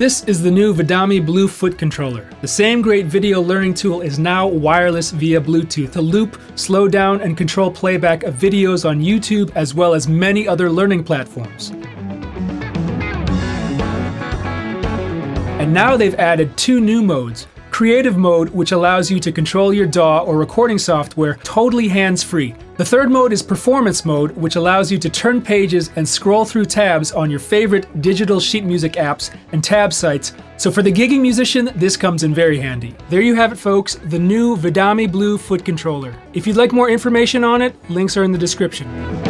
This is the new Vidami Blue Foot Controller. The same great video learning tool is now wireless via Bluetooth to loop, slow down, and control playback of videos on YouTube as well as many other learning platforms. And now they've added two new modes. Creative mode, which allows you to control your DAW or recording software totally hands-free. The third mode is performance mode, which allows you to turn pages and scroll through tabs on your favorite digital sheet music apps and tab sites. So for the gigging musician, this comes in very handy. There you have it folks, the new Vidami Blue foot controller. If you'd like more information on it, links are in the description.